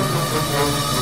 Gracias.